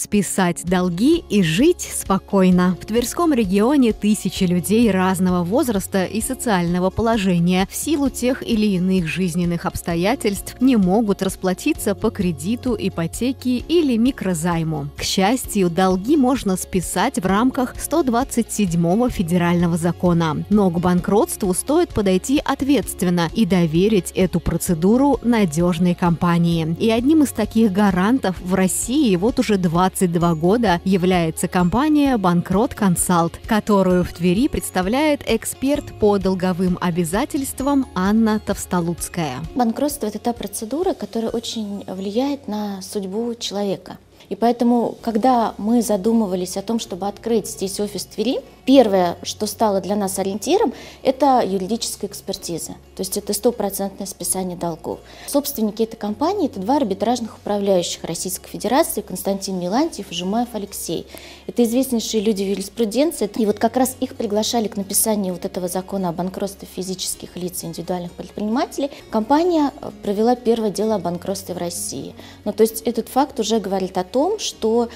списать долги и жить спокойно. В Тверском регионе тысячи людей разного возраста и социального положения в силу тех или иных жизненных обстоятельств не могут расплатиться по кредиту, ипотеке или микрозайму. К счастью, долги можно списать в рамках 127 федерального закона. Но к банкротству стоит подойти ответственно и доверить эту процедуру надежной компании. И одним из таких гарантов в России вот уже 22 года является компания «Банкрот Консалт», которую в Твери представляет эксперт по долговым обязательствам Анна Товстолуцкая. Банкротство – это та процедура, которая очень влияет на судьбу человека. И поэтому, когда мы задумывались о том, чтобы открыть здесь офис Твери, первое, что стало для нас ориентиром, это юридическая экспертиза. То есть это стопроцентное списание долгов. Собственники этой компании – это два арбитражных управляющих Российской Федерации Константин Милантьев и Жумаев Алексей. Это известнейшие люди в юриспруденции. И вот как раз их приглашали к написанию вот этого закона о банкротстве физических лиц и индивидуальных предпринимателей. Компания провела первое дело о банкротстве в России. Ну, то есть этот факт уже говорит о том, что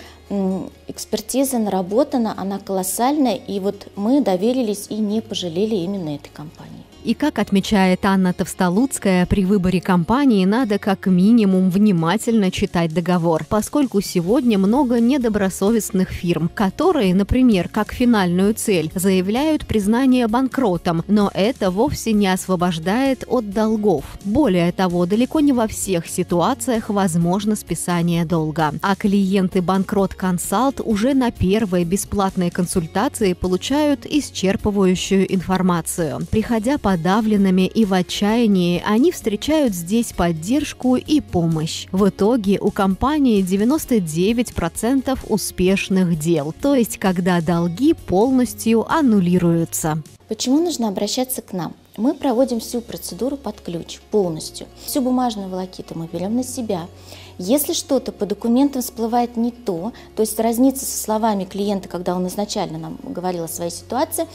экспертиза наработана, она колоссальная, и вот мы доверились и не пожалели именно этой компании. И как отмечает Анна Товстолуцкая, при выборе компании надо как минимум внимательно читать договор, поскольку сегодня много недобросовестных фирм, которые, например, как финальную цель, заявляют признание банкротом, но это вовсе не освобождает от долгов. Более того, далеко не во всех ситуациях возможно списание долга. А клиенты банкрот консалт уже на первой бесплатной консультации получают исчерпывающую информацию. Приходя по подавленными и в отчаянии, они встречают здесь поддержку и помощь. В итоге у компании 99% успешных дел, то есть когда долги полностью аннулируются. Почему нужно обращаться к нам? Мы проводим всю процедуру под ключ, полностью. Всю бумажную волокиту мы берем на себя. Если что-то по документам всплывает не то, то есть разнится со словами клиента, когда он изначально нам говорил о своей ситуации,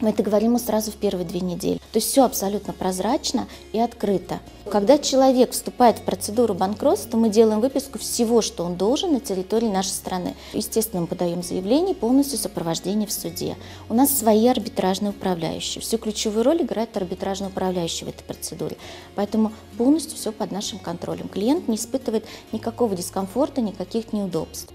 мы это говорим ему сразу в первые две недели. То есть все абсолютно прозрачно и открыто. Когда человек вступает в процедуру банкротства, мы делаем выписку всего, что он должен на территории нашей страны. Естественно, мы подаем заявление, полностью сопровождение в суде. У нас свои арбитражные управляющие. Всю ключевую роль играет арбитражный управляющий в этой процедуре. Поэтому полностью все под нашим контролем. Клиент не испытывает никакого дискомфорта, никаких неудобств.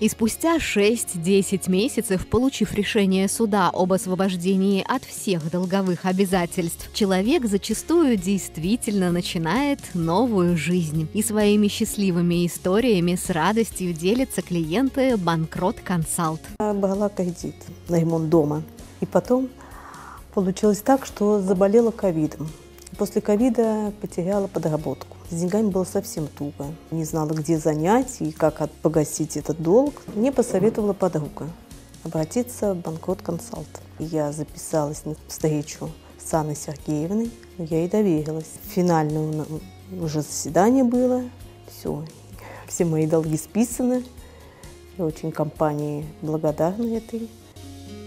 И спустя 6-10 месяцев, получив решение суда об освобождении от всех долговых обязательств, человек зачастую действительно начинает новую жизнь. И своими счастливыми историями с радостью делятся клиенты Банкрот Консалт. Брала кредит на ремонт дома. И потом получилось так, что заболела ковидом. После ковида потеряла подработку. С деньгами было совсем туго. Не знала, где занять и как погасить этот долг. Мне посоветовала подруга обратиться в банкрот консалт. Я записалась на встречу с Анной Сергеевной, я ей доверилась. Финальное уже заседание было, все, все мои долги списаны. Я очень компании благодарна этой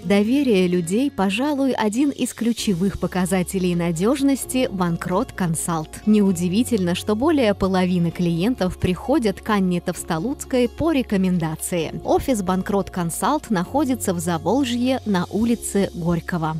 Доверие людей, пожалуй, один из ключевых показателей надежности Банкрот Консалт. Неудивительно, что более половины клиентов приходят к Анне Товстолуцкой по рекомендации. Офис Банкрот Консалт находится в Заволжье на улице Горького.